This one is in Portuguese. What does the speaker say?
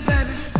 baby.